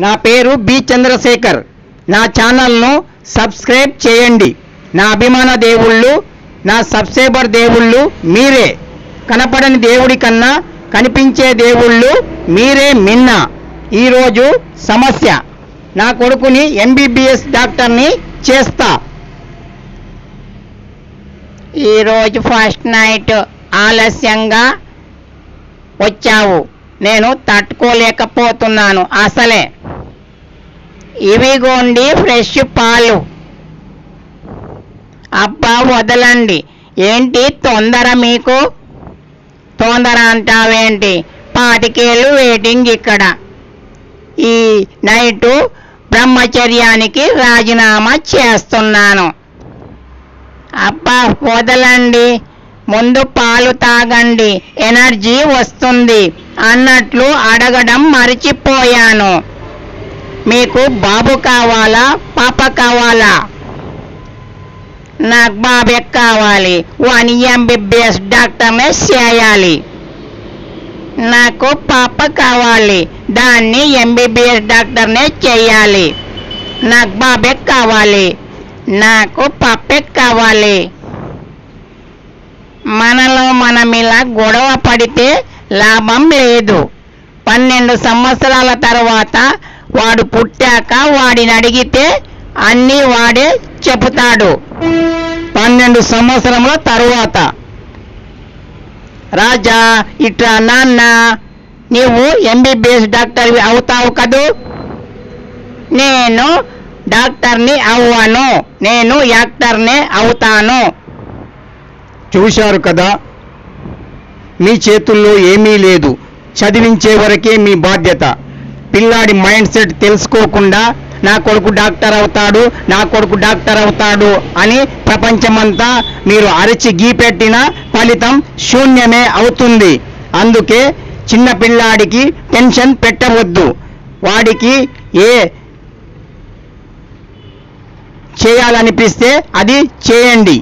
నా పేరు బి చంద్రశేఖర్. నా ఛానల్ను సబ్స్క్రైబ్ చేయండి. నా అభిమాన దేవుళ్ళు నా సబ్స్క్రైబర్ దేవుళ్ళు మీరే. కనపడని దేవుడి కన్నా కనిపించే దేవుళ్ళు మీరే మిన్న. ఈరోజు సమస్య. నా కొడుకుని ఎంబీబీఎస్ డాక్టర్ని చేస్తా. ఈరోజు ఫస్ట్ నైట్ ఆలస్యంగా వచ్చావు. నేను తట్టుకోలేకపోతున్నాను. అసలే. ఇవిగోండి ఫ్రెష్ పాలు. అబ్బా వదలండి. ఏంటి తొందర మీకు? తొందర అంటావేంటి? పాతికేళ్ళు వెయిటింగ్ ఇక్కడ. ఈ నైటు బ్రహ్మచర్యానికి రాజీనామా చేస్తున్నాను. అబ్బా వదలండి. ముందు పాలు తాగండి. ఎనర్జీ వస్తుంది. అన్నట్లు అడగడం మర్చిపోయాను. మీకు బాబు కావాలా పాప కావాలా? నాకు బాబే కావాలి. వన్ ఎంబీబీఎస్ డాక్టర్నే చేయాలి. నాకు పాప కావాలి. దాన్ని ఎంబీబీఎస్ డాక్టర్నే చేయాలి. నాకు బాబే కావాలి. నాకు పాపే కావాలి. మనలో మనం ఇలా గొడవ పడితే లాభం లేదు. పన్నెండు సంవత్సరాల తర్వాత వాడు పుట్టాక వాడిని అడిగితే అన్నీ వాడే చెబుతాడు. పన్నెండు సంవత్సరముల తరువాత. రాజా ఇట్లా నాన్న నీవు ఎంబీబీఎస్ డాక్టర్ అవుతావు కదూ? నేను డాక్టర్ని అవ్వను. నేను యాక్టర్నే అవుతాను. చూశారు కదా మీ చేతుల్లో ఏమీ లేదు. చదివించే వరకే మీ బాధ్యత. పిల్లాడి మైండ్ సెట్ తెలుసుకోకుండా నా కొడుకు డాక్టర్ అవుతాడు నా కొడుకు డాక్టర్ అవుతాడు అని ప్రపంచమంతా మీరు అరిచి గీపెట్టిన ఫలితం శూన్యమే అవుతుంది. అందుకే చిన్న పిల్లాడికి టెన్షన్ పెట్టవద్దు. వాడికి ఏ చేయాలనిపిస్తే అది చేయండి.